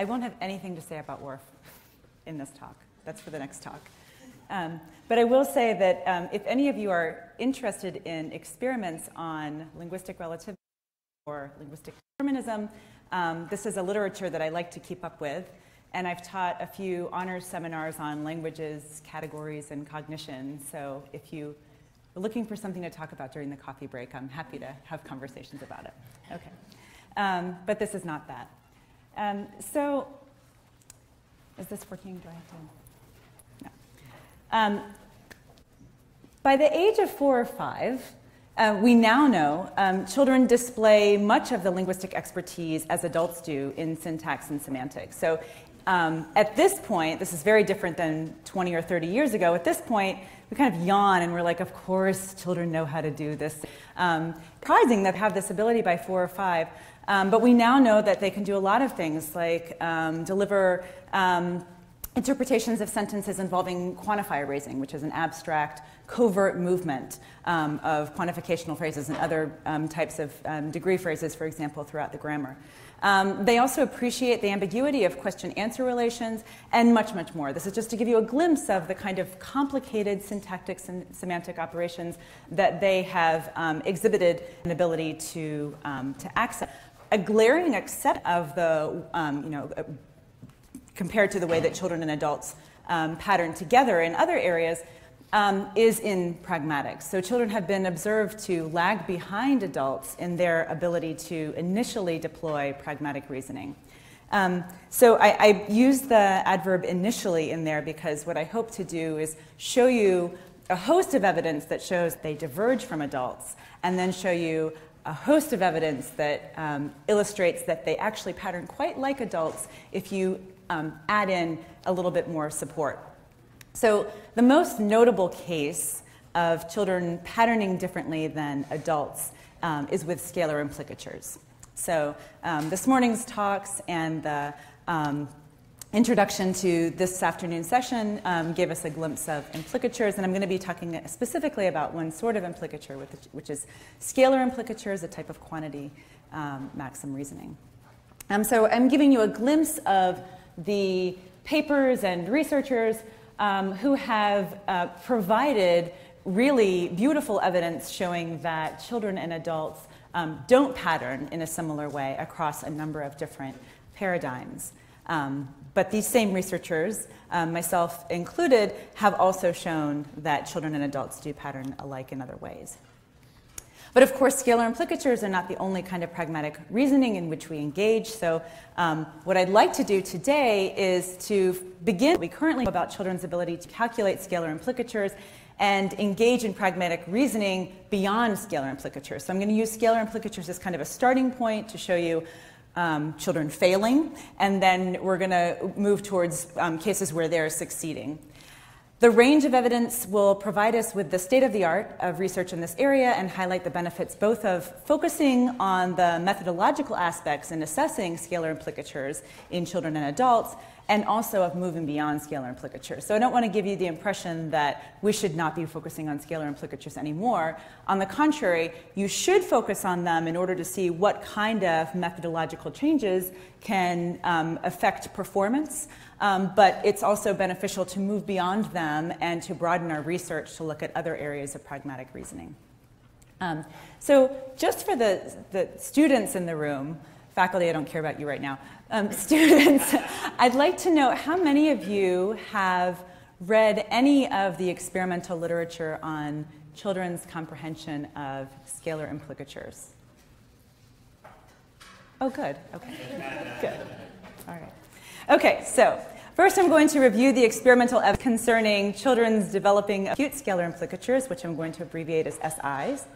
I won't have anything to say about Whorf in this talk. That's for the next talk. Um, but I will say that um, if any of you are interested in experiments on linguistic relativity or linguistic determinism, um, this is a literature that I like to keep up with. And I've taught a few honors seminars on languages, categories, and cognition. So if you are looking for something to talk about during the coffee break, I'm happy to have conversations about it. Okay. Um, but this is not that. Um, so, is this working? Do I have to? Um, by the age of four or five, uh, we now know um, children display much of the linguistic expertise as adults do in syntax and semantics. So um, at this point, this is very different than 20 or 30 years ago. At this point, we kind of yawn and we're like, of course, children know how to do this. Um, surprising that have this ability by four or five. Um, but we now know that they can do a lot of things like um, deliver um, interpretations of sentences involving quantifier raising, which is an abstract, covert movement um, of quantificational phrases and other um, types of um, degree phrases, for example, throughout the grammar. Um, they also appreciate the ambiguity of question answer relations and much, much more. This is just to give you a glimpse of the kind of complicated syntactic and semantic operations that they have um, exhibited an ability to, to access. A glaring except of the you know, compared to the way that children and adults um, pattern together in other areas, um, is in pragmatics. So children have been observed to lag behind adults in their ability to initially deploy pragmatic reasoning. Um, so I, I use the adverb initially in there because what I hope to do is show you a host of evidence that shows they diverge from adults, and then show you a host of evidence that um, illustrates that they actually pattern quite like adults if you um, add in a little bit more support. So, the most notable case of children patterning differently than adults um, is with scalar implicatures. So, um, this morning's talks and the um, introduction to this afternoon session um, gave us a glimpse of implicatures, and I'm going to be talking specifically about one sort of implicature, which is scalar implicatures, a type of quantity um, maxim reasoning. Um, so I'm giving you a glimpse of the papers and researchers um, who have uh, provided really beautiful evidence showing that children and adults um, don't pattern in a similar way across a number of different paradigms. Um, but these same researchers, um, myself included, have also shown that children and adults do pattern alike in other ways. But of course, scalar implicatures are not the only kind of pragmatic reasoning in which we engage. So, um, what I'd like to do today is to begin we currently know about children's ability to calculate scalar implicatures and engage in pragmatic reasoning beyond scalar implicatures. So, I'm going to use scalar implicatures as kind of a starting point to show you. Um, children failing, and then we're going to move towards um, cases where they're succeeding. The range of evidence will provide us with the state of the art of research in this area and highlight the benefits both of focusing on the methodological aspects in assessing scalar implicatures in children and adults, and also of moving beyond scalar implicatures. So I don't want to give you the impression that we should not be focusing on scalar implicatures anymore. On the contrary, you should focus on them in order to see what kind of methodological changes can um, affect performance um, but it's also beneficial to move beyond them and to broaden our research to look at other areas of pragmatic reasoning. Um, so, just for the, the students in the room, faculty, I don't care about you right now, um, students, I'd like to know how many of you have read any of the experimental literature on children's comprehension of scalar implicatures? Oh, good. Okay. good. All right. Okay, so first I'm going to review the experimental evidence concerning children's developing acute scalar implicatures, which I'm going to abbreviate as SIs.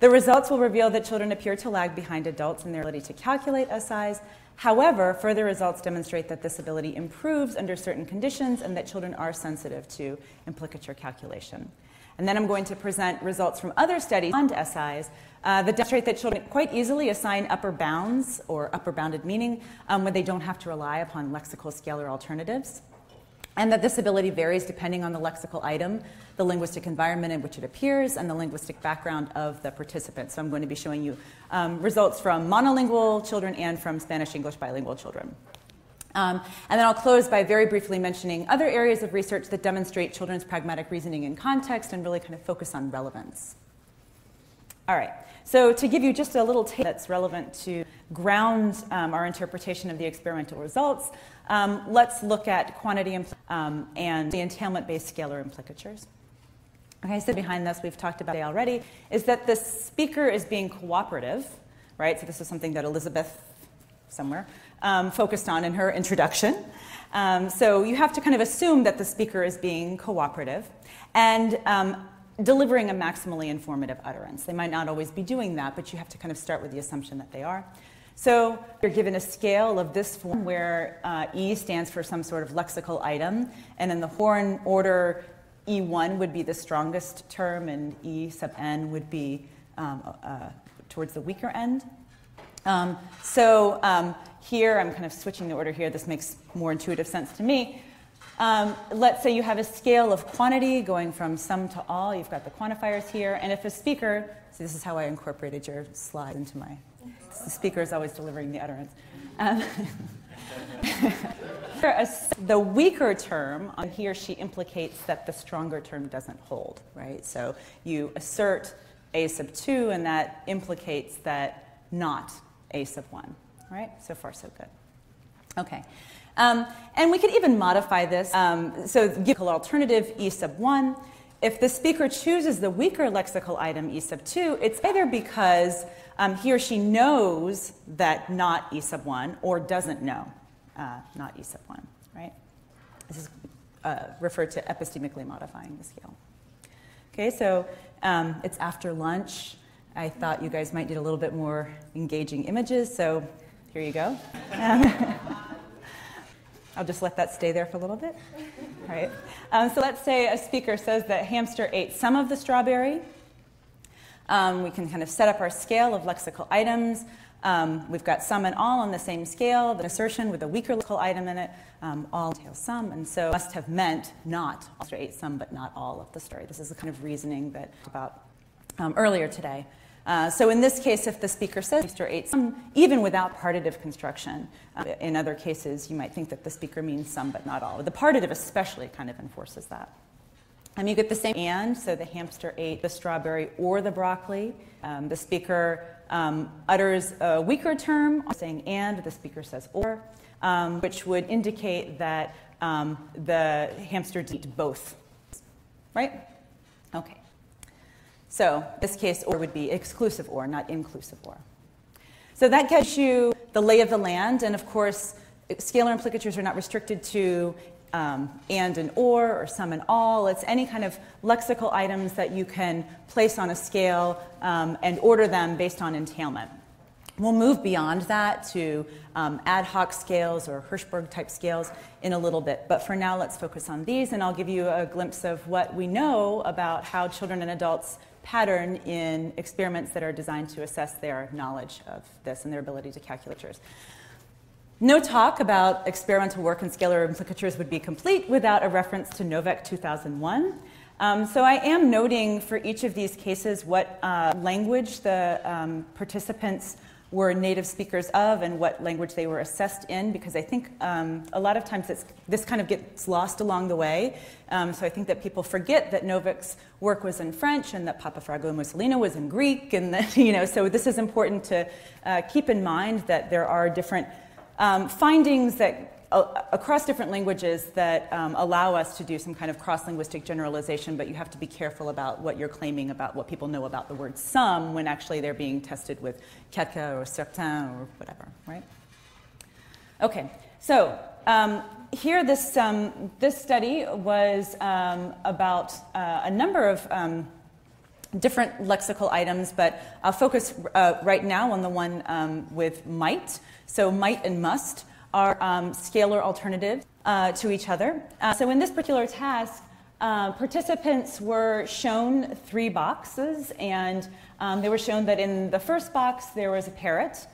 The results will reveal that children appear to lag behind adults in their ability to calculate SIs. However, further results demonstrate that this ability improves under certain conditions and that children are sensitive to implicature calculation. And then I'm going to present results from other studies on SIs uh, that demonstrate that children quite easily assign upper bounds or upper bounded meaning um, when they don't have to rely upon lexical scalar alternatives. And that this ability varies depending on the lexical item, the linguistic environment in which it appears, and the linguistic background of the participant. So I'm going to be showing you um, results from monolingual children and from Spanish English bilingual children. Um, and then I'll close by very briefly mentioning other areas of research that demonstrate children's pragmatic reasoning in context and really kind of focus on relevance. All right, so to give you just a little taste that's relevant to ground um, our interpretation of the experimental results, um, let's look at quantity um, and the entailment-based scalar implicatures. Okay, so behind this, we've talked about already, is that the speaker is being cooperative, right? So this is something that Elizabeth somewhere um, focused on in her introduction. Um, so you have to kind of assume that the speaker is being cooperative and um, delivering a maximally informative utterance. They might not always be doing that, but you have to kind of start with the assumption that they are. So you're given a scale of this form where uh, E stands for some sort of lexical item, and in the Horn order, E1 would be the strongest term, and E sub n would be um, uh, towards the weaker end. Um, so um, here, I'm kind of switching the order here. This makes more intuitive sense to me. Um, let's say you have a scale of quantity going from some to all. You've got the quantifiers here. And if a speaker, so this is how I incorporated your slide into my, the speaker is always delivering the utterance. Um, the weaker term, he or she implicates that the stronger term doesn't hold, right? So you assert a sub 2, and that implicates that not a sub 1, right? So far, so good. Okay. Um, and we could even modify this. Um, so give a little alternative E sub 1. If the speaker chooses the weaker lexical item E sub 2, it's either because um, he or she knows that not E sub 1 or doesn't know uh, not E sub 1, right? This is uh, referred to epistemically modifying the scale. Okay, so um, it's after lunch. I thought you guys might need a little bit more engaging images, so here you go. I'll just let that stay there for a little bit. All right. Um, so let's say a speaker says that hamster ate some of the strawberry. Um, we can kind of set up our scale of lexical items. Um, we've got some and all on the same scale, the assertion with a weaker lexical item in it, um, all entails some, and so must have meant not hamster ate some but not all of the story. This is the kind of reasoning that about um, earlier today. Uh, so in this case, if the speaker says hamster ate some, even without partitive construction, uh, in other cases, you might think that the speaker means some but not all. The partitive especially kind of enforces that. Um, you get the same and, so the hamster ate the strawberry or the broccoli. Um, the speaker um, utters a weaker term, saying and, the speaker says or, um, which would indicate that um, the hamster did eat both. Right? Okay. So this case, or would be exclusive or, not inclusive or. So that gets you the lay of the land, and of course, scalar implicatures are not restricted to um, and and or or some and all. It's any kind of lexical items that you can place on a scale um, and order them based on entailment. We'll move beyond that to um, ad hoc scales or Hirschberg type scales in a little bit. But for now, let's focus on these, and I'll give you a glimpse of what we know about how children and adults pattern in experiments that are designed to assess their knowledge of this and their ability to calculate. No talk about experimental work in scalar implicatures would be complete without a reference to Noveck 2001. Um, so I am noting for each of these cases what uh, language the um, participants were native speakers of and what language they were assessed in, because I think um, a lot of times this kind of gets lost along the way. Um, so I think that people forget that Noveck's work was in French and that Papafragou Musolino was in Greek, and that, you know, so this is important to uh, keep in mind that there are different um, findings that across different languages that um, allow us to do some kind of cross linguistic generalization, but you have to be careful about what you're claiming about what people know about the word some when actually they're being tested with quelqu'un or certain or whatever, right? Okay, so um, here this, um, this study was um, about uh, a number of um, different lexical items, but I'll focus uh, right now on the one um, with might. So, might and must are um, scalar alternatives uh, to each other. Uh, so in this particular task, uh, participants were shown three boxes, and um, they were shown that in the first box there was a parrot.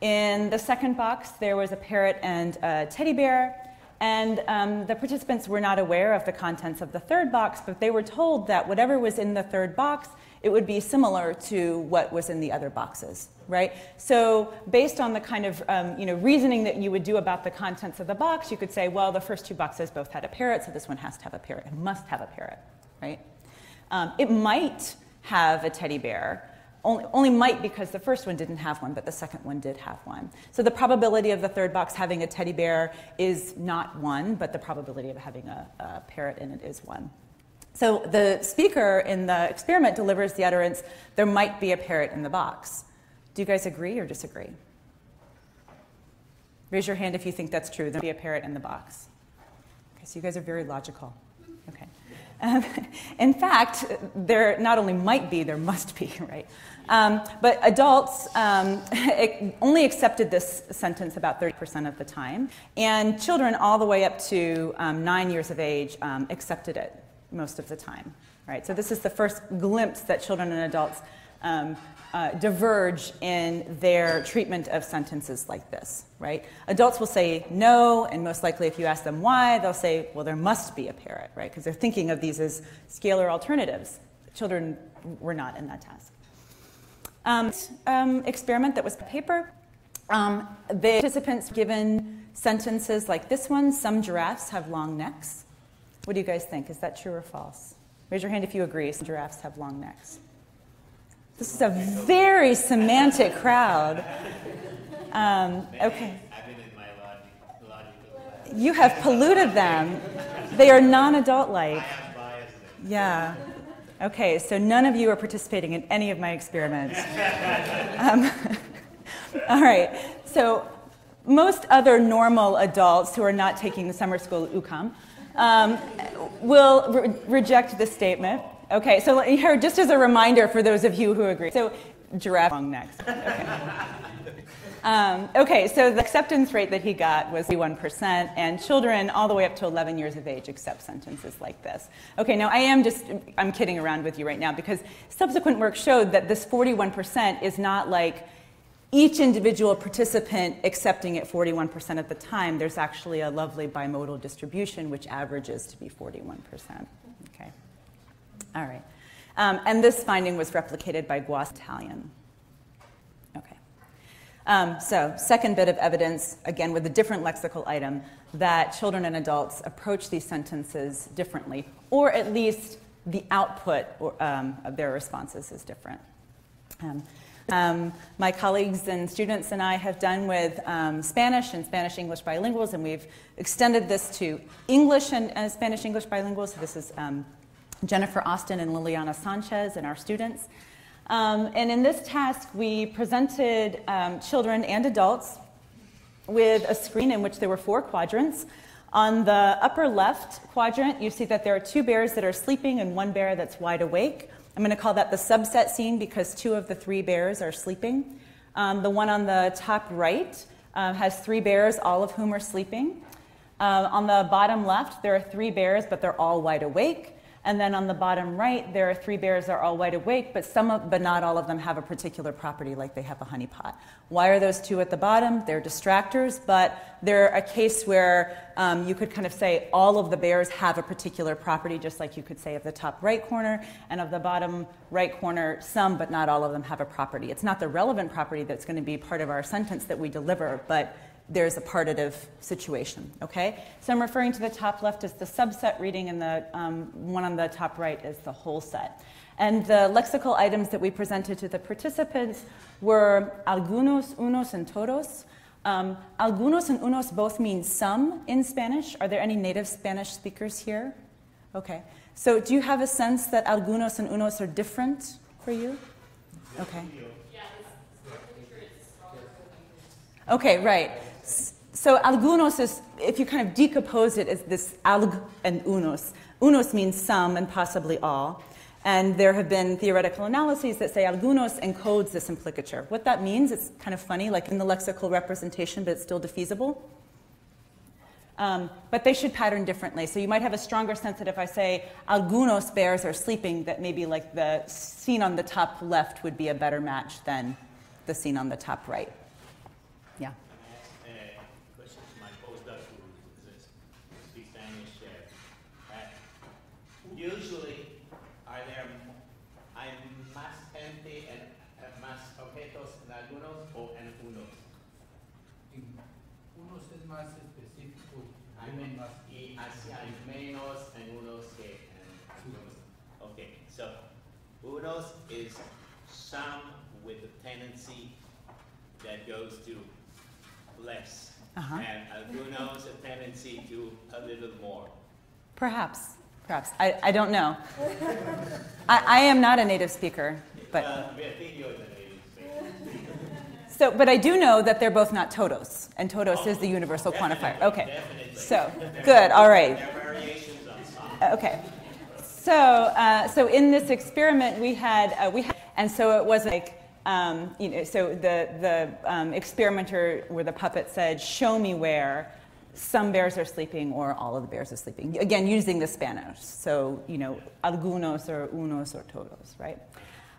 In the second box, there was a parrot and a teddy bear. And um, the participants were not aware of the contents of the third box, but they were told that whatever was in the third box, it would be similar to what was in the other boxes, right? So based on the kind of um, you know, reasoning that you would do about the contents of the box, you could say, well, the first two boxes both had a parrot, so this one has to have a parrot. It must have a parrot, right? Um, it might have a teddy bear, only, only might because the first one didn't have one, but the second one did have one. So the probability of the third box having a teddy bear is not one, but the probability of having a, a parrot in it is one. So the speaker in the experiment delivers the utterance, there might be a parrot in the box. Do you guys agree or disagree? Raise your hand if you think that's true. There'll be a parrot in the box. Okay, so you guys are very logical. Okay. Um, in fact, there not only might be, there must be, right? Um, but adults um, only accepted this sentence about 30% of the time, and children all the way up to um, nine years of age um, accepted it most of the time, right? So this is the first glimpse that children and adults um, uh, diverge in their treatment of sentences like this, right? Adults will say no, and most likely, if you ask them why, they'll say, well, there must be a parrot, right? Because they're thinking of these as scalar alternatives. Children were not in that task. Um, um, experiment that was paper. Um, the participants given sentences like this one some giraffes have long necks. What do you guys think? Is that true or false? Raise your hand if you agree. Some giraffes have long necks. This is a very semantic crowd. Um, okay. You have polluted them. They are non adult like. Yeah. Okay, so none of you are participating in any of my experiments. Um, all right, so most other normal adults who are not taking the summer school at UQAM um, will re- reject this statement. Okay, so here, just as a reminder for those of you who agree. So, giraffe wrong next. Okay. Um, okay, so the acceptance rate that he got was 41%, and children all the way up to 11 years of age accept sentences like this. Okay, now I am just, I'm kidding around with you right now because subsequent work showed that this 41% is not like each individual participant accepting it 41% at the time. There's actually a lovely bimodal distribution which averages to be 41%. Okay, all right. Um, and this finding was replicated by Guas Italian. Um, so, second bit of evidence, again with a different lexical item, that children and adults approach these sentences differently, or at least the output or, um, of their responses is different. Um, my colleagues and students and I have done with um, Spanish and Spanish English bilinguals, and we've extended this to English and uh, Spanish English bilinguals. So, this is um, Jennifer Austin and Liliana Sanchez and our students. Um, and in this task, we presented um, children and adults with a screen in which there were four quadrants. On the upper left quadrant, you see that there are two bears that are sleeping and one bear that's wide awake. I'm going to call that the subset scene because two of the three bears are sleeping. Um, the one on the top right uh, has three bears, all of whom are sleeping. Uh, on the bottom left, there are three bears, but they're all wide awake. And then on the bottom right, there are three bears that are all wide awake, but some of, but not all of them have a particular property, like they have a honeypot. Why are those two at the bottom? They're distractors, but they're a case where um, you could kind of say all of the bears have a particular property, just like you could say of the top right corner, and of the bottom right corner, some, but not all of them have a property. It's not the relevant property that's going to be part of our sentence that we deliver, but there's a partitive situation, okay? So I'm referring to the top left as the subset reading, and the um, one on the top right is the whole set. And the lexical items that we presented to the participants were algunos, unos, and todos. Um, algunos and unos both mean some in Spanish. Are there any native Spanish speakers here? Okay. So do you have a sense that algunos and unos are different for you? Okay. Okay, right. So algunos is, if you kind of decompose it, is this alg and unos. Unos means some and possibly all. And there have been theoretical analyses that say algunos encodes this implicature. What that means, it's kind of funny, like in the lexical representation, but it's still defeasible. Um, but they should pattern differently. So you might have a stronger sense that if I say algunos bears are sleeping, that maybe like the scene on the top left would be a better match than the scene on the top right. usually are there, hay más gente, en, más objetos en algunos o en unos. unos es más específico. Hay menos, más y así hay menos en unos que en algunos. Okay, so unos is some with a tendency that goes to less, uh -huh. and algunos a tendency to a little more. Perhaps perhaps. I, I don't know. I, I am not a native speaker, but Well, Virgilio is a native speaker. so but I do know that they're both not todos, and todos is the universal quantifier. Okay. definitely. So good. All right. There are variations on some. Okay. So, uh, so in this experiment, we had, uh, we had, and so it wasn't like, um, you know, so the, the um, experimenter where the puppet said, show me where some bears are sleeping or all of the bears are sleeping. Again, using the Spanish. So, you know, algunos or unos or todos, right?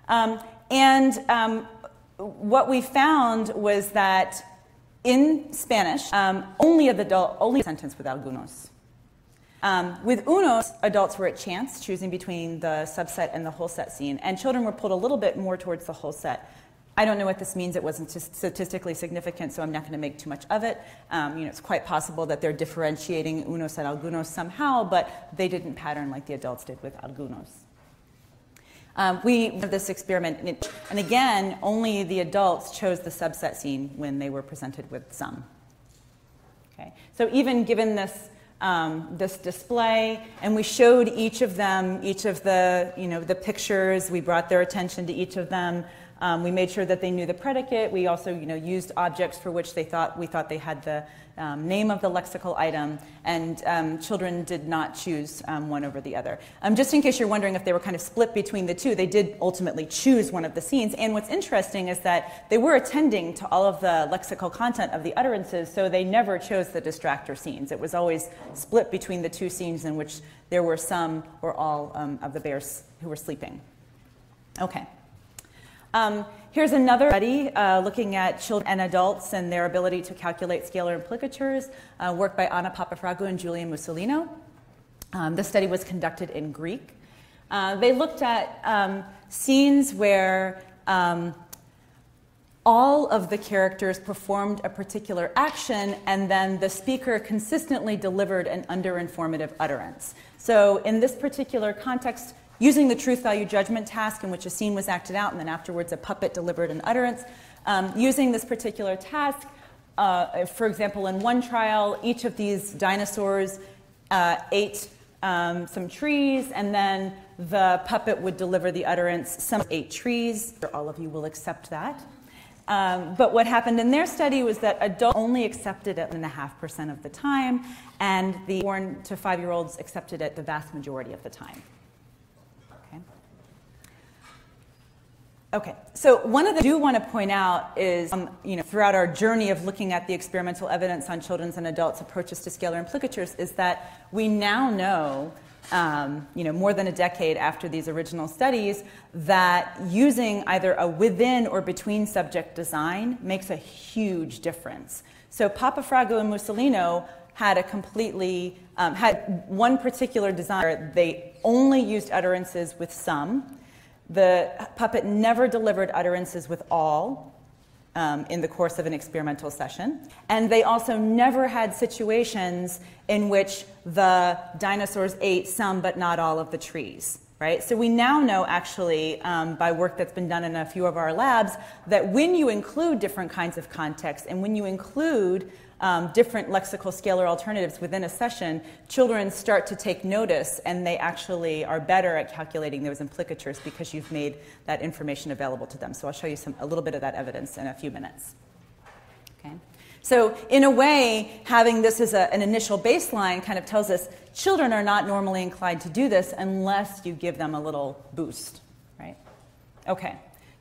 Um, and um, what we found was that in Spanish, um, only the only sentence with algunos. Um, with unos, adults were at chance, choosing between the subset and the whole set scene, and children were pulled a little bit more towards the whole set. I don't know what this means. It wasn't statistically significant, so I'm not going to make too much of it. Um, you know, it's quite possible that they're differentiating unos and algunos somehow, but they didn't pattern like the adults did with algunos. Um, we did this experiment, and, and again, only the adults chose the subset scene when they were presented with some. Okay, so even given this um, this display, and we showed each of them, each of the you know the pictures. We brought their attention to each of them. Um, we made sure that they knew the predicate. We also you know used objects for which they thought we thought they had the um, name of the lexical item, and um, children did not choose um, one over the other. Um, just in case you're wondering if they were kind of split between the two, they did ultimately choose one of the scenes. And what's interesting is that they were attending to all of the lexical content of the utterances, so they never chose the distractor scenes. It was always split between the two scenes in which there were some or all um, of the bears who were sleeping. Okay. Um, here's another study uh, looking at children and adults and their ability to calculate scalar implicatures, uh, work by Anna Papafragou and Julien Musolino. Um, the study was conducted in Greek. Uh, they looked at um, scenes where um, all of the characters performed a particular action, and then the speaker consistently delivered an underinformative utterance. So, in this particular context, using the truth value judgment task in which a scene was acted out and then afterwards a puppet delivered an utterance, um, using this particular task, uh, for example, in one trial, each of these dinosaurs uh, ate um, some trees, and then the puppet would deliver the utterance, some ate trees. All of you will accept that. Um, but what happened in their study was that adults only accepted it in a half percent of the time, and the born to five year olds accepted it the vast majority of the time. Okay, so one of the I do want to point out is, um, you know, throughout our journey of looking at the experimental evidence on children's and adults' approaches to scalar implicatures, is that we now know, um, you know, more than a decade after these original studies, that using either a within or between subject design makes a huge difference. So Papafragou and Musolino had a completely um, had one particular design. where They only used utterances with some. The puppet never delivered utterances with all um, in the course of an experimental session. And they also never had situations in which the dinosaurs ate some but not all of the trees. Right? So we now know actually um, by work that's been done in a few of our labs that when you include different kinds of contexts and when you include um, different lexical scalar alternatives within a session, children start to take notice and they actually are better at calculating those implicatures because you've made that information available to them. So I'll show you some, a little bit of that evidence in a few minutes. Okay? So, in a way, having this as a, an initial baseline kind of tells us children are not normally inclined to do this unless you give them a little boost, right? Okay.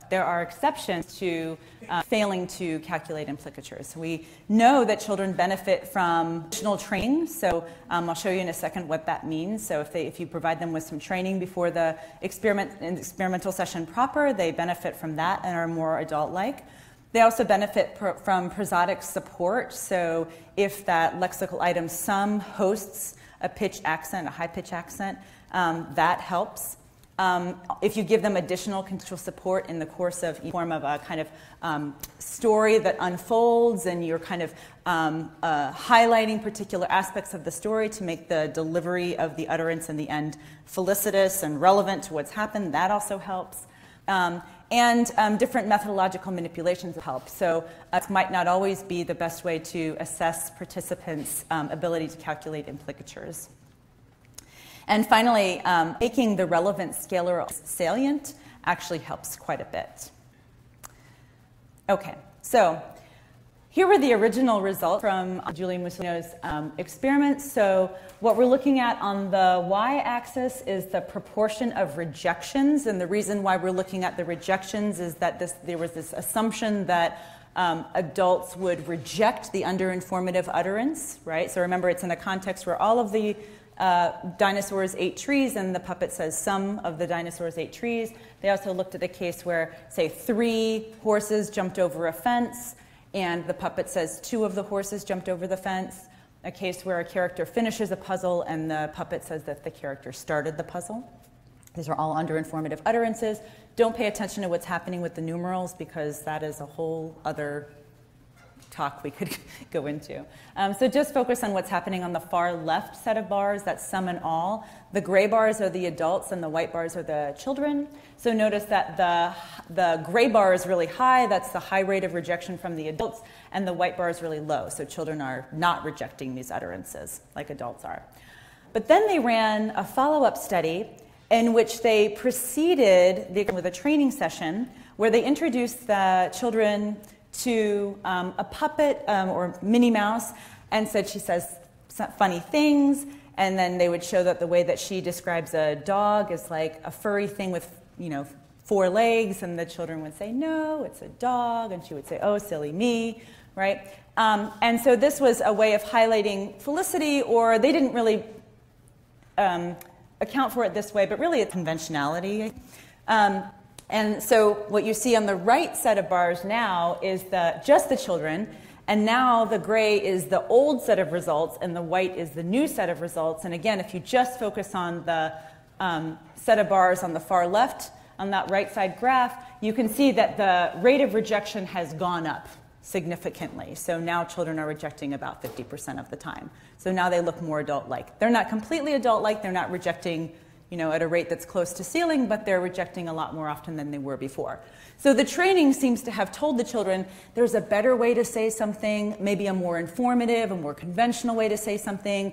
There are exceptions to uh, failing to calculate implicatures. We know that children benefit from additional training, so um, I'll show you in a second what that means. So, if, they, if you provide them with some training before the experiment, experimental session proper, they benefit from that and are more adult like. They also benefit pr- from prosodic support. So, if that lexical item some hosts a pitch accent, a high pitch accent, um, that helps. Um, if you give them additional contextual support in the course of form of a kind of um, story that unfolds and you're kind of um, uh, highlighting particular aspects of the story to make the delivery of the utterance in the end felicitous and relevant to what's happened, that also helps. Um, and um, different methodological manipulations help. So uh, it might not always be the best way to assess participants' um, ability to calculate implicatures. And finally, um, making the relevant scalar salient actually helps quite a bit. Okay, so here were the original results from Julie Musolino's um, experiments. So what we're looking at on the y-axis is the proportion of rejections, and the reason why we're looking at the rejections is that this, there was this assumption that um, adults would reject the underinformative utterance, right? So remember, it's in a context where all of the uh, dinosaurs ate trees, and the puppet says some of the dinosaurs ate trees. They also looked at a case where, say, three horses jumped over a fence, and the puppet says two of the horses jumped over the fence. A case where a character finishes a puzzle, and the puppet says that the character started the puzzle. These are all underinformative utterances. Don't pay attention to what's happening with the numerals because that is a whole other talk we could go into. Um, so just focus on what's happening on the far left set of bars, that's some and all. The gray bars are the adults and the white bars are the children. So notice that the, the gray bar is really high, that's the high rate of rejection from the adults, and the white bar is really low. So children are not rejecting these utterances like adults are. But then they ran a follow up study in which they proceeded with a training session where they introduced the children to um, a puppet um, or Minnie Mouse and said she says funny things. And then they would show that the way that she describes a dog is like a furry thing with, you know, four legs. And the children would say, no, it's a dog. And she would say, oh, silly me, right? Um, and so this was a way of highlighting felicity, or they didn't really um, account for it this way, but really it's conventionality. Um, and so what you see on the right set of bars now is the, just the children, and now the gray is the old set of results, and the white is the new set of results. And again, if you just focus on the um, set of bars on the far left, on that right side graph, you can see that the rate of rejection has gone up significantly. So now children are rejecting about 50% of the time. So now they look more adult like. They're not completely adult like, they're not rejecting you know, at a rate that's close to ceiling, but they're rejecting a lot more often than they were before. So the training seems to have told the children there's a better way to say something, maybe a more informative, a more conventional way to say something.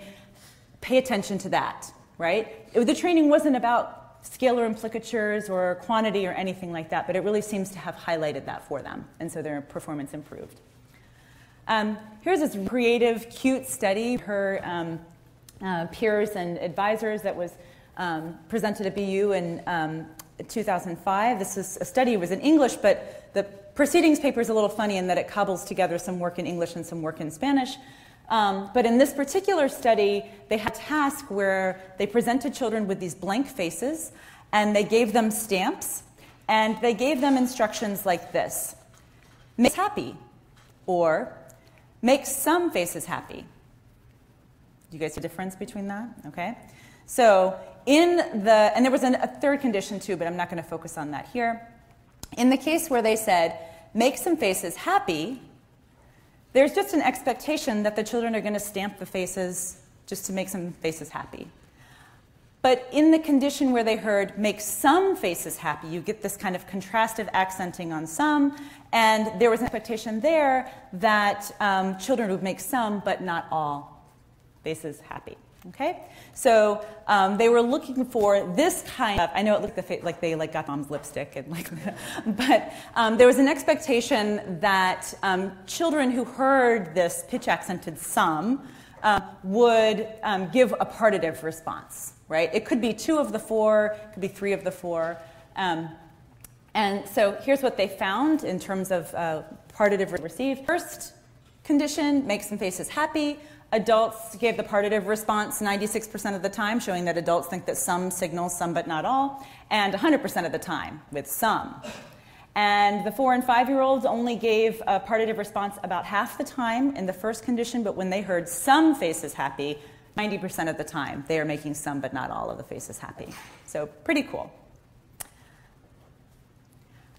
Pay attention to that, right? It, the training wasn't about scalar implicatures or quantity or anything like that, but it really seems to have highlighted that for them, and so their performance improved. Um, here's this creative, cute study, her um, uh, peers and advisors that was um, presented at BU in um, 2005. This is a study, it was in English, but the proceedings paper is a little funny in that it cobbles together some work in English and some work in Spanish. Um, but in this particular study, they had a task where they presented children with these blank faces and they gave them stamps and they gave them instructions like this Make happy, or make some faces happy. Do you guys see the difference between that? Okay. So in the, and there was an, a third condition too, but I'm not going to focus on that here. In the case where they said, make some faces happy, there's just an expectation that the children are going to stamp the faces just to make some faces happy. But in the condition where they heard make some faces happy, you get this kind of contrastive accenting on some, and there was an expectation there that um, children would make some, but not all faces happy. Okay, so um, they were looking for this kind of. I know it looked like they like got mom's lipstick and like, but um, there was an expectation that um, children who heard this pitch accented some uh, would um, give a partitive response. Right? It could be two of the four, it could be three of the four. Um, and so here's what they found in terms of uh, partitive received. First condition, make some faces happy. Adults gave the partitive response 96% of the time, showing that adults think that some signals some but not all, and 100% of the time with some. And the four and five year olds only gave a partitive response about half the time in the first condition, but when they heard some faces happy, 90% of the time they are making some but not all of the faces happy. So, pretty cool.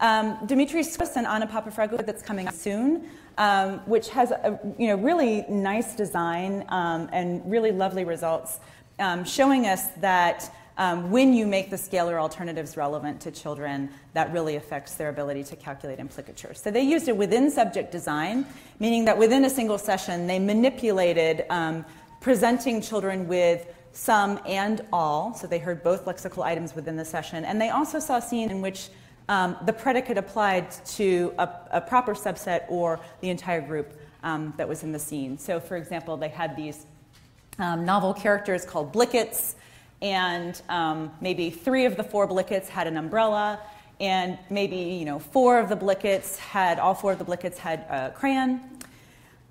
Um, Dimitri Swiss and Anna Papafragou that's coming soon, um, which has a you know, really nice design um, and really lovely results, um, showing us that um, when you make the scalar alternatives relevant to children, that really affects their ability to calculate implicature. So they used a within subject design, meaning that within a single session, they manipulated um, presenting children with some and all, so they heard both lexical items within the session, and they also saw scenes in which um, the predicate applied to a, a, proper subset or the entire group um, that was in the scene. So, for example, they had these um, novel characters called Blickets, and um, maybe three of the four Blickets had an umbrella, and maybe you know four of the Blickets had all four of the Blickets had a crayon.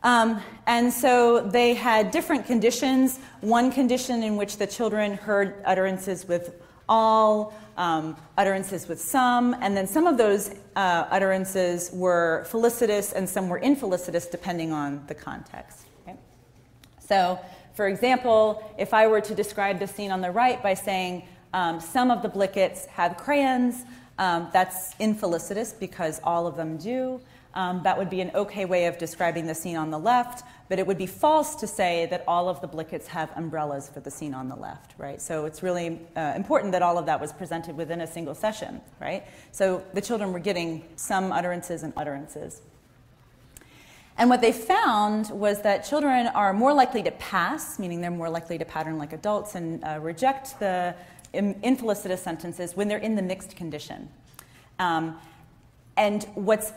Um, and so they had different conditions. One condition in which the children heard utterances with all, um, utterances with some, and then some of those uh, utterances were felicitous and some were infelicitous depending on the context. Okay? So, for example, if I were to describe the scene on the right by saying um, some of the Blickets have crayons, um, that's infelicitous because all of them do. Um, that would be an okay way of describing the scene on the left, but it would be false to say that all of the Blickets have umbrellas for the scene on the left, right? So it's really uh, important that all of that was presented within a single session, right? So the children were getting some utterances and utterances. And what they found was that children are more likely to pass, meaning they're more likely to pattern like adults and uh, reject the infelicitous sentences when they're in the mixed condition. Um, and what's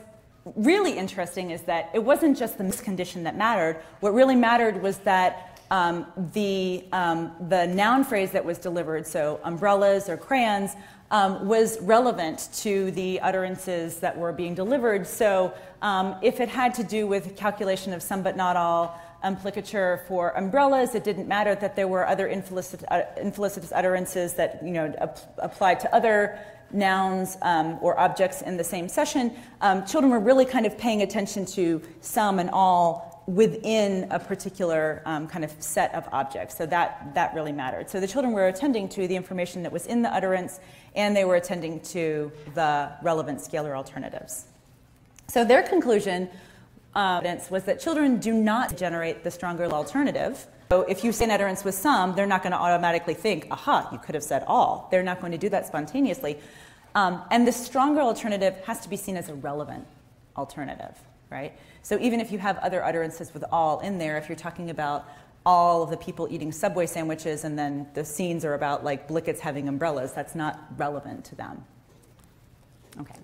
really interesting is that it wasn't just the miscondition that mattered. What really mattered was that um, the, um, the noun phrase that was delivered, so umbrellas or crayons, um, was relevant to the utterances that were being delivered. So um, if it had to do with calculation of some but not all implicature for umbrellas, it didn't matter that there were other uh, infelicitous utterances that you know, ap- applied to other nouns um, or objects in the same session, um, children were really kind of paying attention to some and all within a particular um, kind of set of objects. So that, that really mattered. So the children were attending to the information that was in the utterance and they were attending to the relevant scalar alternatives. So their conclusion uh, was that children do not generate the stronger alternative so if you say an utterance with some, they're not going to automatically think, aha, you could have said all. They're not going to do that spontaneously. Um, and the stronger alternative has to be seen as a relevant alternative, right? So even if you have other utterances with all in there, if you're talking about all of the people eating Subway sandwiches and then the scenes are about like Blickets having umbrellas, that's not relevant to them. Okay.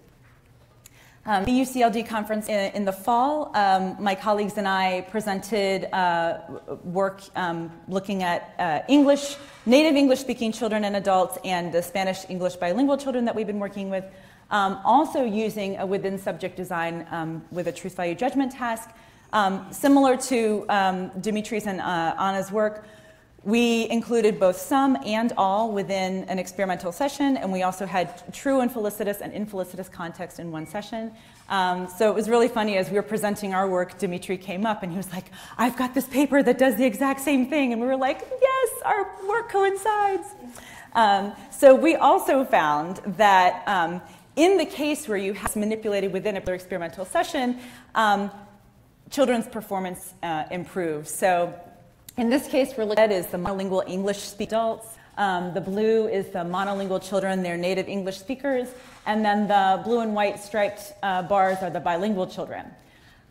Um, the UCLD conference in, in the fall, um, my colleagues and I presented uh, work um, looking at uh, English, native English speaking children and adults, and the Spanish English bilingual children that we've been working with. Um, also using a within subject design um, with a truth value judgment task. Um, similar to Dimitri's and uh, Anna's work, we included both some and all within an experimental session, and we also had true and felicitous and infelicitous context in one session. Um, so it was really funny as we were presenting our work, Dimitri came up and he was like, I've got this paper that does the exact same thing. And we were like, yes, our work coincides. Um, so we also found that um, in the case where you have manipulated within a experimental session, um, children's performance uh, improves. So in this case, we're looking at is the monolingual English speaking adults. Um, the blue is the monolingual children, they're native English speakers. And then the blue and white striped uh, bars are the bilingual children.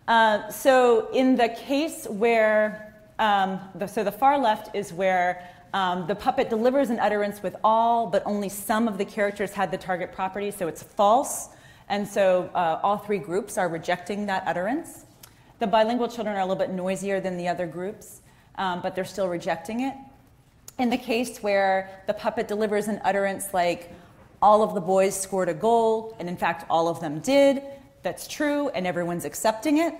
Uh, so in the case where, um, the, so the far left is where um, the puppet delivers an utterance with all, but only some of the characters had the target property, so it's false. And so uh, all three groups are rejecting that utterance. The bilingual children are a little bit noisier than the other groups um, but they're still rejecting it. In the case where the puppet delivers an utterance like, all of the boys scored a goal, and in fact, all of them did, that's true, and everyone's accepting it.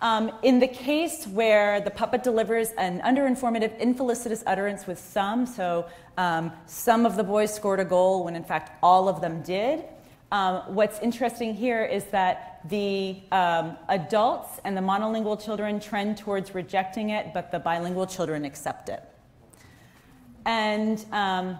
Um, in the case where the puppet delivers an underinformative, infelicitous utterance with some, so um, some of the boys scored a goal when in fact all of them did, um, what's interesting here is that the um, adults and the monolingual children trend towards rejecting it, but the bilingual children accept it. And um,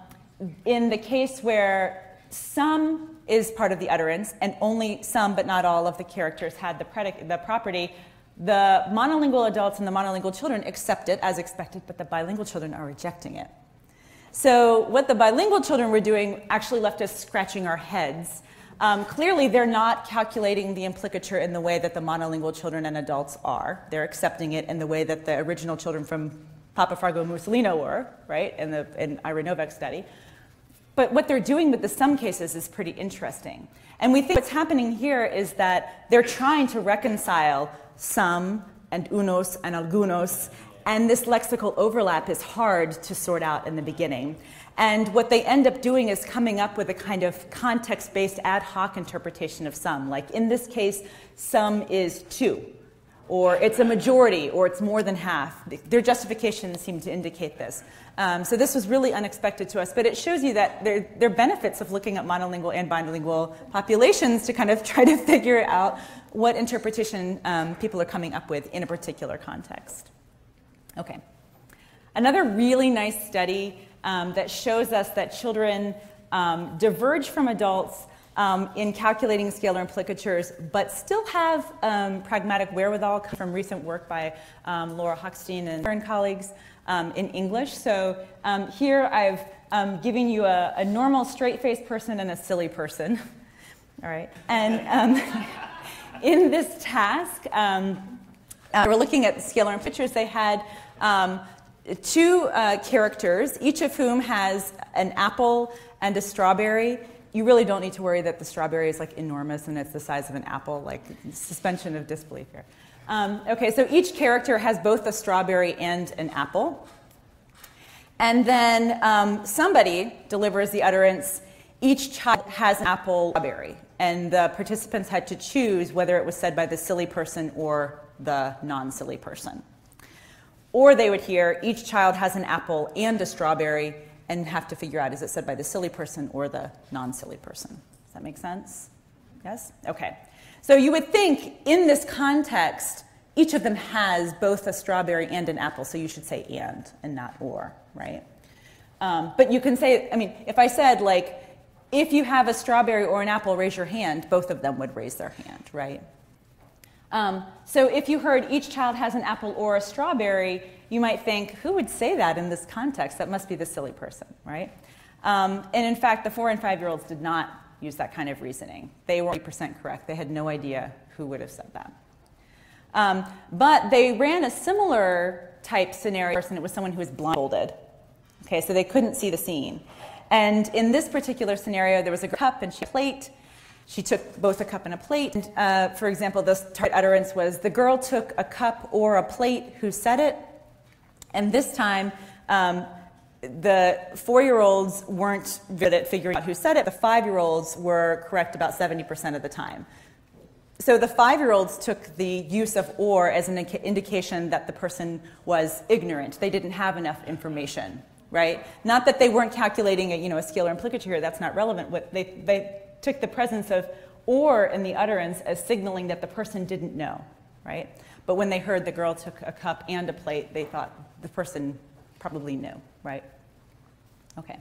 in the case where some is part of the utterance, and only some but not all of the characters had the, predic- the property. The monolingual adults and the monolingual children accept it as expected, but the bilingual children are rejecting it. So, what the bilingual children were doing actually left us scratching our heads. Um, clearly, they're not calculating the implicature in the way that the monolingual children and adults are. They're accepting it in the way that the original children from Papafragou Musolino were, right, in the in Ira study. But what they're doing with the some cases is pretty interesting. And we think what's happening here is that they're trying to reconcile some and unos and algunos, and this lexical overlap is hard to sort out in the beginning. And what they end up doing is coming up with a kind of context based ad hoc interpretation of some. Like in this case, some is two, or it's a majority, or it's more than half. Their justifications seem to indicate this. Um, so this was really unexpected to us, but it shows you that there, there are benefits of looking at monolingual and bilingual populations to kind of try to figure out what interpretation um, people are coming up with in a particular context. Okay. Another really nice study um, that shows us that children um, diverge from adults um, in calculating scalar implicatures, but still have um, pragmatic wherewithal from recent work by um, Laura Hochstein and her colleagues um, in English. So here I've given you a, a normal straight-faced person and a silly person. All right. And in this task, uh, we're looking at scalar implicatures. They had two uh, characters, each of whom has an apple and a strawberry. You really don't need to worry that the strawberry is like enormous and it's the size of an apple, like suspension of disbelief here. Um, okay, so each character has both a strawberry and an apple. And then um, somebody delivers the utterance, each child has an apple strawberry. And the participants had to choose whether it was said by the silly person or the non silly person. Or they would hear each child has an apple and a strawberry and have to figure out is it said by the silly person or the non silly person. Does that make sense? Yes? Okay. So you would think in this context, each of them has both a strawberry and an apple, so you should say and and not or, right? Um, but you can say, I mean, if I said, like, if you have a strawberry or an apple, raise your hand, both of them would raise their hand, right? Um, so if you heard each child has an apple or a strawberry, you might think, who would say that in this context? That must be the silly person, right? Um, and in fact, the four and five year olds did not use that kind of reasoning. They were 80% correct. They had no idea who would have said that. Um, but they ran a similar type scenario, and it was someone who was blindfolded. Okay, so they couldn't see the scene. And in this particular scenario, there was a cup and she plate she took both a cup and a plate. And, uh, for example, this target utterance was the girl took a cup or a plate, who said it? And this time, um, the four year olds weren't good at figuring out who said it. The five year olds were correct about 70% of the time. So the five year olds took the use of or as an indication that the person was ignorant. They didn't have enough information, right? Not that they weren't calculating a, you know, a scalar implicature that's not relevant. What they, they took the presence of or in the utterance as signaling that the person didn't know, right? But when they heard the girl took a cup and a plate, they thought the person probably knew, right? Okay.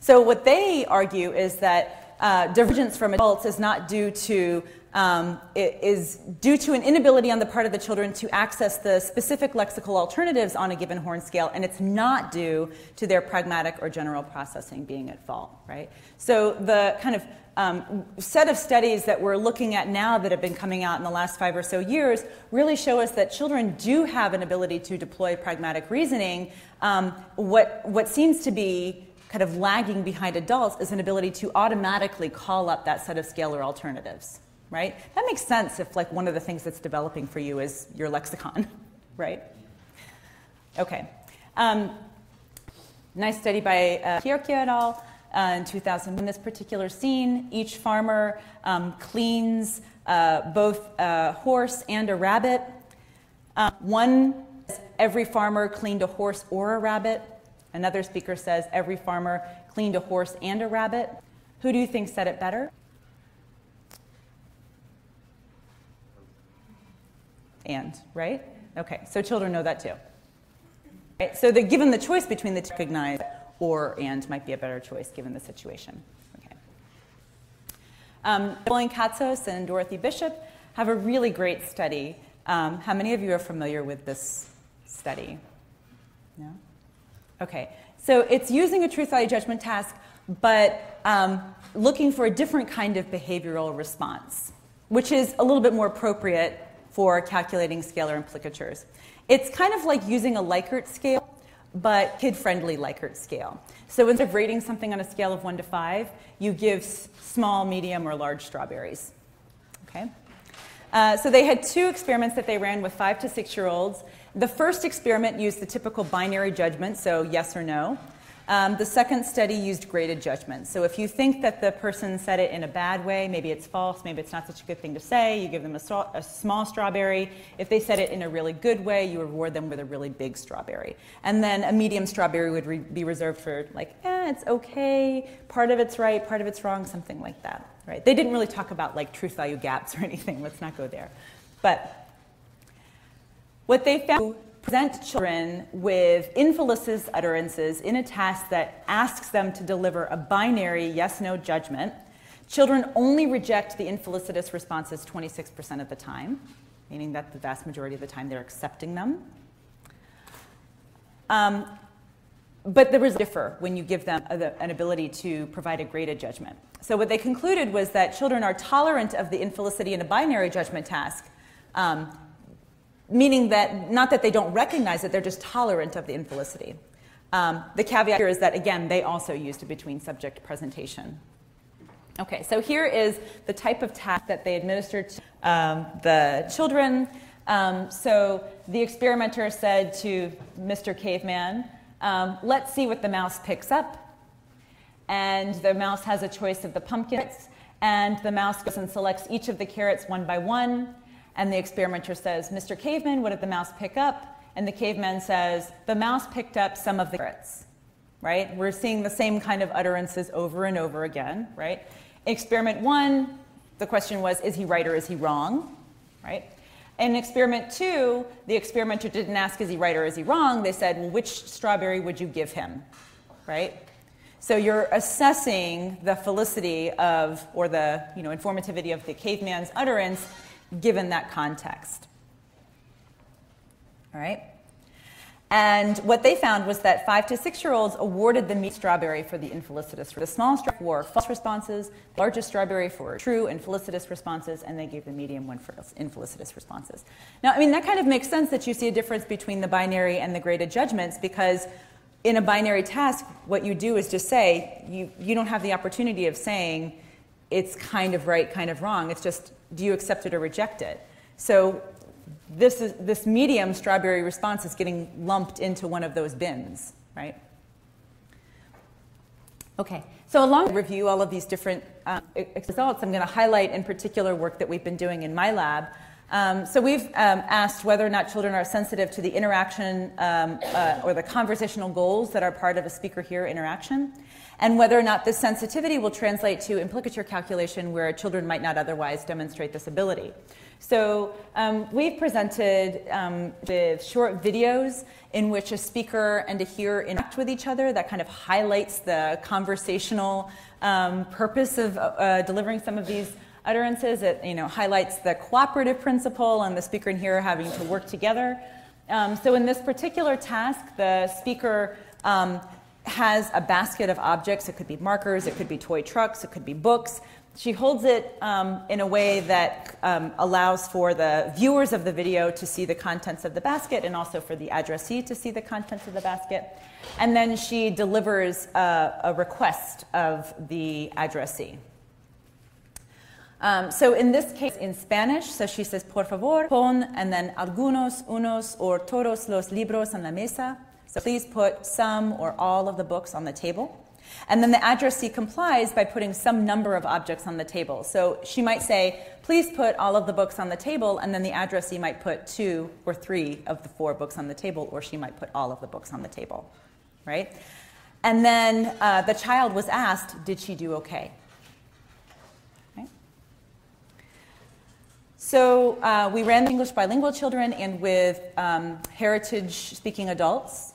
So what they argue is that uh, divergence from adults is not due to um, is due to an inability on the part of the children to access the specific lexical alternatives on a given horn scale, and it's not due to their pragmatic or general processing being at fault, right? So the kind of um, set of studies that we're looking at now that have been coming out in the last five or so years really show us that children do have an ability to deploy pragmatic reasoning. Um, what, what seems to be kind of lagging behind adults is an ability to automatically call up that set of scalar alternatives, right? That makes sense if like one of the things that's developing for you is your lexicon, right? Okay. Um, nice study by uh, et al uh, in 2000. In this particular scene, each farmer um, cleans uh, both a horse and a rabbit. Um, one, every farmer cleaned a horse or a rabbit. Another speaker says every farmer cleaned a horse and a rabbit. Who do you think said it better? And, right? Okay, so children know that too. Right, so they're given the choice between the two, recognize or and might be a better choice given the situation. Okay. Um, Katsos and Dorothy Bishop have a really great study. Um, how many of you are familiar with this study? No? Okay. So it's using a truth value judgment task, but um, looking for a different kind of behavioral response, which is a little bit more appropriate for calculating scalar implicatures. It's kind of like using a Likert scale, but kid friendly Likert scale. So instead of rating something on a scale of 1 to 5, you give small, medium, or large strawberries. Okay? Uh, so they had two experiments that they ran with 5 to 6 year olds. The first experiment used the typical binary judgment, so yes or no. Um, the second study used graded judgment. So if you think that the person said it in a bad way, maybe it's false, maybe it's not such a good thing to say, you give them a, a, small strawberry. If they said it in a really good way, you reward them with a really big strawberry. And then a medium strawberry would re- be reserved for like, eh, it's okay, part of it's right, part of it's wrong, something like that. Right? They didn't really talk about like truth value gaps or anything. Let's not go there. But what they found present children with infelicitous utterances in a task that asks them to deliver a binary yes no judgment. Children only reject the infelicitous responses 26% of the time, meaning that the vast majority of the time they're accepting them. Um, but the results differ when you give them an ability to provide a graded judgment. So, what they concluded was that children are tolerant of the infelicity in a binary judgment task, um, meaning that not that they don't recognize it, they're just tolerant of the infelicity. Um, the caveat here is that, again, they also used a between subject presentation. Okay, so here is the type of task that they administered to um, the children. Um, so the experimenter said to Mr. Caveman, um, let's see what the mouse picks up. And the mouse has a choice of the pumpkins, and the mouse goes and selects each of the carrots one by one. And the experimenter says, Mr. Caveman, what did the mouse pick up? And the caveman says, the mouse picked up some of the carrots, right? We're seeing the same kind of utterances over and over again, right? Experiment one, the question was, is he right or is he wrong, right? In experiment two, the experimenter didn't ask, is he right or is he wrong? They said, well, which strawberry would you give him, right? So you're assessing the felicity of, or the you know, informativity of the caveman's utterance given that context. All right? And what they found was that five to six year olds awarded the meat strawberry for the infelicitous. The small strawberry for false responses, the largest strawberry for true and felicitous responses, and they gave the medium one for infelicitous responses. Now, I mean, that kind of makes sense that you see a difference between the binary and the graded judgments because in a binary task, what you do is just say, you, you don't have the opportunity of saying it's kind of right, kind of wrong. It's just do you accept it or reject it? So this, is, this medium strawberry response is getting lumped into one of those bins, right? Okay, so along with review all of these different uh, results, I'm going to highlight in particular work that we've been doing in my lab. Um, so we've um, asked whether or not children are sensitive to the interaction um, uh, or the conversational goals that are part of a speaker-hearer interaction and whether or not this sensitivity will translate to implicature calculation where children might not otherwise demonstrate this ability. So um, we've presented um, with short videos in which a speaker and a hearer interact with each other that kind of highlights the conversational um, purpose of uh, delivering some of these utterances. It you know, highlights the cooperative principle and the speaker and hearer having to work together. Um, so in this particular task, the speaker um, has a basket of objects. It could be markers, it could be toy trucks, it could be books. She holds it um, in a way that um, allows for the viewers of the video to see the contents of the basket and also for the addressee to see the contents of the basket. And then she delivers a, a request of the addressee. Um, so in this case, in Spanish, so she says, por favor, pon, and then algunos, unos, or todos los libros en la mesa. So please put some or all of the books on the table. And then the addressee complies by putting some number of objects on the table. So she might say, please put all of the books on the table, and then the addressee might put two or three of the four books on the table, or she might put all of the books on the table, right? And then uh, the child was asked, did she do okay? So uh, we ran English bilingual children and with um, heritage speaking adults.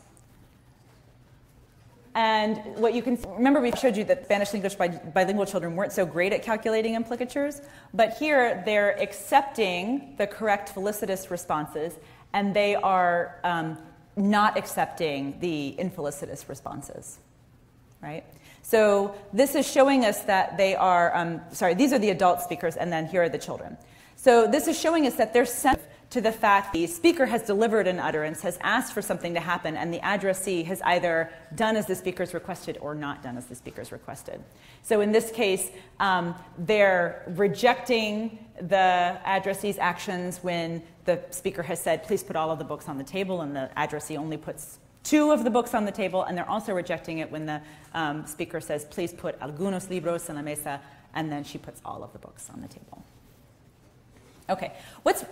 And what you can remember, we showed you that Spanish English bilingual children weren't so great at calculating implicatures, but here they're accepting the correct felicitous responses and they are um, not accepting the infelicitous responses, right? So this is showing us that they are, um, sorry, these are the adult speakers, and then here are the children. So this is showing us that they're to the fact the speaker has delivered an utterance, has asked for something to happen, and the addressee has either done as the speaker's requested or not done as the speaker's requested. So in this case, um, they're rejecting the addressee's actions when the speaker has said, please put all of the books on the table, and the addressee only puts two of the books on the table, and they're also rejecting it when the um, speaker says, please put algunos libros en la mesa, and then she puts all of the books on the table. Okay, what's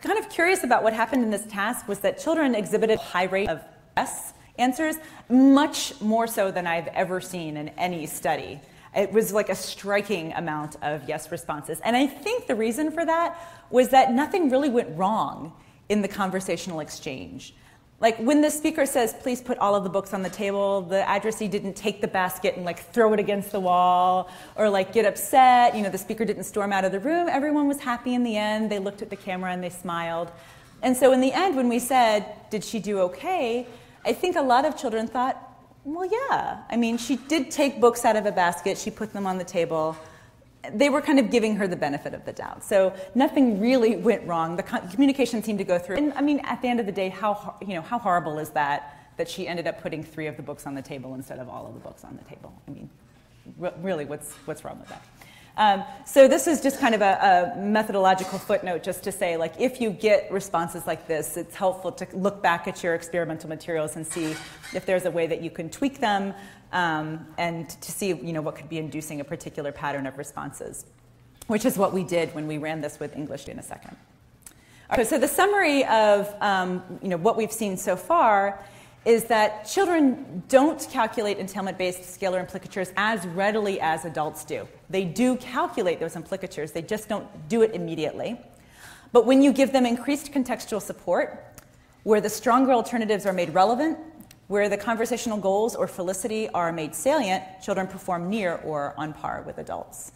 kind of curious about what happened in this task was that children exhibited a high rate of yes answers, much more so than I've ever seen in any study. It was like a striking amount of yes responses. And I think the reason for that was that nothing really went wrong in the conversational exchange. Like when the speaker says, please put all of the books on the table, the addressee didn't take the basket and like throw it against the wall or like get upset. You know, the speaker didn't storm out of the room. Everyone was happy in the end. They looked at the camera and they smiled. And so in the end, when we said, did she do okay? I think a lot of children thought, well, yeah. I mean, she did take books out of a basket, she put them on the table they were kind of giving her the benefit of the doubt. So nothing really went wrong. The communication seemed to go through. And I mean, at the end of the day, how, you know, how horrible is that that she ended up putting three of the books on the table instead of all of the books on the table? I mean, really, what's, what's wrong with that? Um, so this is just kind of a, a, methodological footnote just to say, like, if you get responses like this, it's helpful to look back at your experimental materials and see if there's a way that you can tweak them um, and to see you know, what could be inducing a particular pattern of responses, which is what we did when we ran this with English in a second. Okay, so the summary of um, you know, what we've seen so far is that children don't calculate entailment-based scalar implicatures as readily as adults do. They do calculate those implicatures, they just don't do it immediately. But when you give them increased contextual support, where the stronger alternatives are made relevant where the conversational goals or felicity are made salient, children perform near or on par with adults.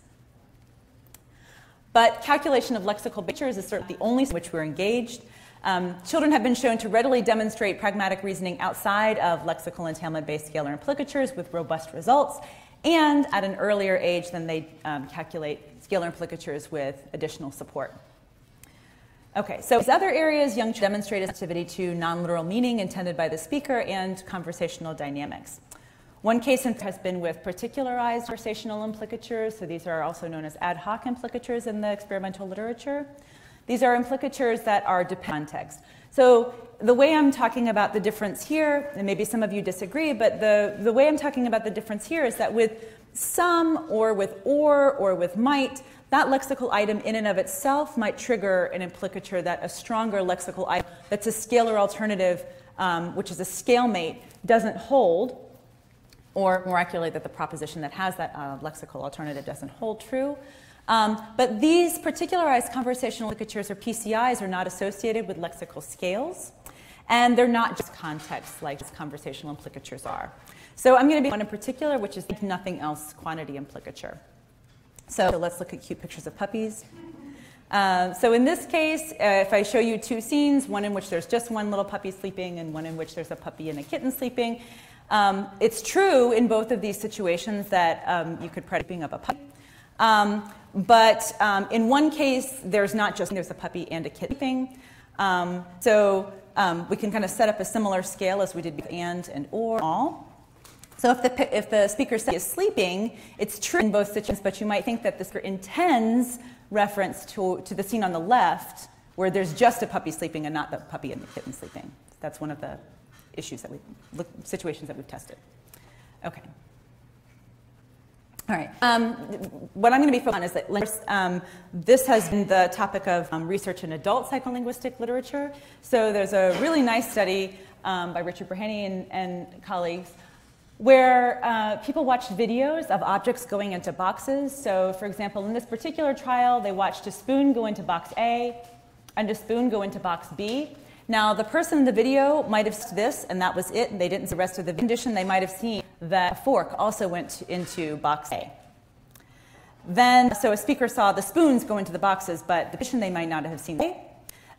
But calculation of lexical features is certainly the only in which we're engaged. Um, children have been shown to readily demonstrate pragmatic reasoning outside of lexical entailment based scalar implicatures with robust results, and at an earlier age than they um, calculate scalar implicatures with additional support. Okay, so these other areas, young demonstrate sensitivity to non-literal meaning intended by the speaker and conversational dynamics. One case has been with particularized conversational implicatures, so these are also known as ad hoc implicatures in the experimental literature. These are implicatures that are dependent on context. So the way I'm talking about the difference here, and maybe some of you disagree, but the, the way I'm talking about the difference here is that with some or with or or with might, that lexical item in and of itself might trigger an implicature that a stronger lexical item that's a scalar alternative, um, which is a scalemate, doesn't hold, or more accurately, that the proposition that has that uh, lexical alternative doesn't hold true. Um, but these particularized conversational implicatures, or PCIs, are not associated with lexical scales, and they're not just contexts like conversational implicatures are. So I'm going to be one in particular, which is nothing else quantity implicature. So let's look at cute pictures of puppies. Uh, so in this case, uh, if I show you two scenes, one in which there's just one little puppy sleeping and one in which there's a puppy and a kitten sleeping, um, it's true in both of these situations that um, you could predicate being of a puppy. Um, but um, in one case, there's not just there's a puppy and a kitten sleeping. Um, so um, we can kind of set up a similar scale as we did with and and or all. So if the, if the speaker is sleeping, it's true in both situations, but you might think that the speaker intends reference to, to the scene on the left where there's just a puppy sleeping and not the puppy and the kitten sleeping. That's one of the issues that we situations that we've tested. Okay. All right. Um, what I'm going to be focused on is that um, this has been the topic of um, research in adult psycholinguistic literature. So there's a really nice study um, by Richard Breheny and, and colleagues where uh, people watched videos of objects going into boxes. So, for example, in this particular trial, they watched a spoon go into box A and a spoon go into box B. Now, the person in the video might have seen this, and that was it, and they didn't see the rest of the condition. They might have seen that a fork also went into box A. Then, so a speaker saw the spoons go into the boxes, but the condition they might not have seen.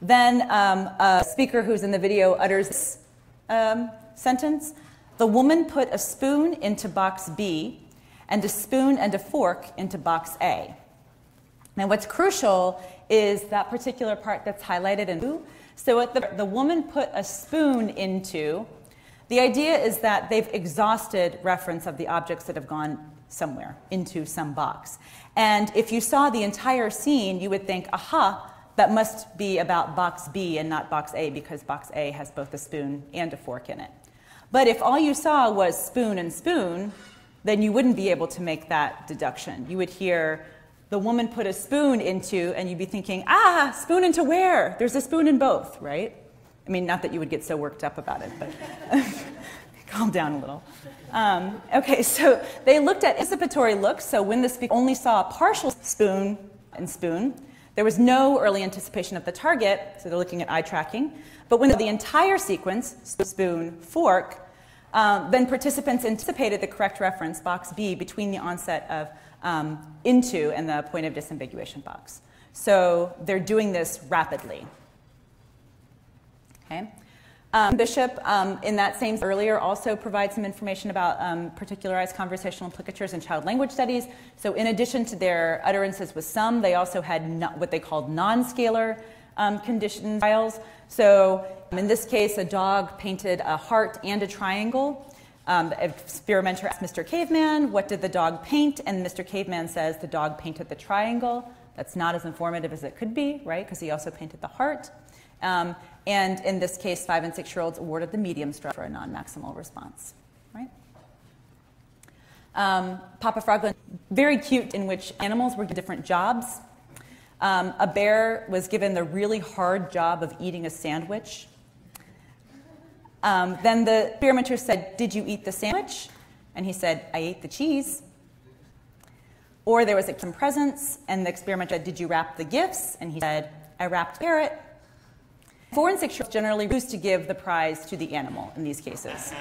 Then, um, a speaker who's in the video utters this um, sentence The woman put a spoon into box B, and a spoon and a fork into box A. Now, what's crucial is that particular part that's highlighted in blue so the, the woman put a spoon into, the idea is that they've exhausted reference of the objects that have gone somewhere into some box. And if you saw the entire scene, you would think, aha, that must be about box B and not box A because box A has both a spoon and a fork in it. But if all you saw was spoon and spoon, then you wouldn't be able to make that deduction. You would hear the woman put a spoon into, and you'd be thinking, ah, spoon into where? There's a spoon in both, right? I mean, not that you would get so worked up about it, but calm down a little. Um, okay, so they looked at anticipatory looks. So when the speaker only saw a partial spoon and spoon, there was no early anticipation of the target, so they're looking at eye tracking. But when the entire sequence, spoon, fork, um, then participants anticipated the correct reference, box B, between the onset of um, into and the point of disambiguation box. So they're doing this rapidly. Okay. Um, Bishop, um, in that same earlier, also provides some information about um, particularized conversational implicatures in child language studies. So, in addition to their utterances with some, they also had no, what they called non-scalar um, condition trials. So, in this case, a dog painted a heart and a triangle. Um, the experimenter asked Mr. Caveman, What did the dog paint? And Mr. Caveman says, The dog painted the triangle. That's not as informative as it could be, right? Because he also painted the heart. Um, and in this case, five and six year olds awarded the medium strut for a non maximal response, right? Um, Papafragou, very cute, in which animals were given different jobs. Um, a bear was given the really hard job of eating a sandwich um, then the experimenter said, Did you eat the sandwich? And he said, I ate the cheese. Or there was some presents, and the experimenter said, Did you wrap the gifts? And he said, I wrapped carrot. Four and six year olds generally refuse to give the prize to the animal in these cases.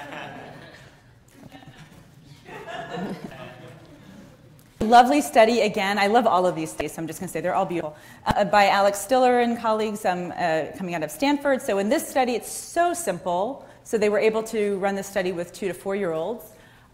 Lovely study again. I love all of these studies, so I'm just going to say they're all beautiful. Uh, by Alex Stiller and colleagues um, uh, coming out of Stanford. So, in this study, it's so simple. So, they were able to run this study with two to four year olds.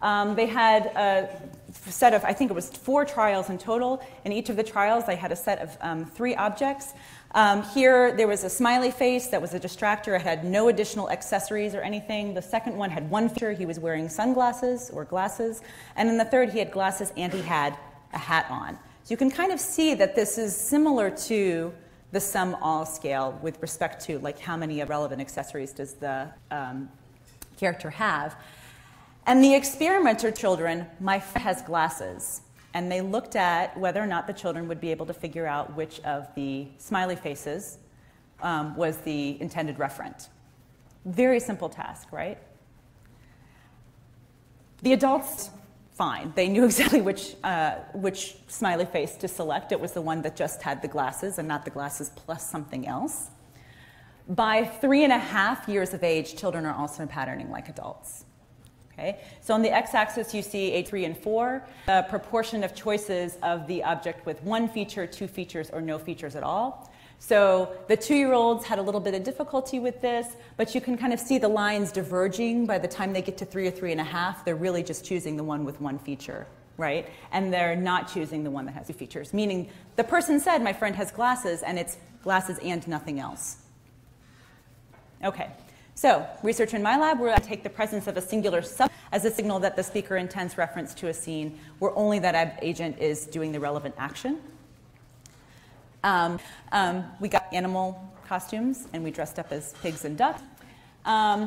Um, they had a set of, I think it was four trials in total. In each of the trials, they had a set of um, three objects. Um, here, there was a smiley face that was a distractor. It had no additional accessories or anything. The second one had one feature. He was wearing sunglasses or glasses. And in the third, he had glasses and he had a hat on. So you can kind of see that this is similar to the some all scale with respect to like how many relevant accessories does the um, character have. And the experimenter children, my friend has glasses and they looked at whether or not the children would be able to figure out which of the smiley faces um, was the intended referent. Very simple task, right? The adults, fine. They knew exactly which, uh, which smiley face to select. It was the one that just had the glasses and not the glasses plus something else. By three and a half years of age, children are also patterning like adults. Okay? So on the x-axis, you see A3 and 4, the proportion of choices of the object with one feature, two features, or no features at all. So the two-year-olds had a little bit of difficulty with this, but you can kind of see the lines diverging by the time they get to three or three and a half. They're really just choosing the one with one feature, right? And they're not choosing the one that has two features, meaning the person said, my friend has glasses, and it's glasses and nothing else. Okay, so, research in my lab, where I take the presence of a singular sub as a signal that the speaker intends reference to a scene where only that agent is doing the relevant action. Um, um, we got animal costumes and we dressed up as pigs and ducks. Um,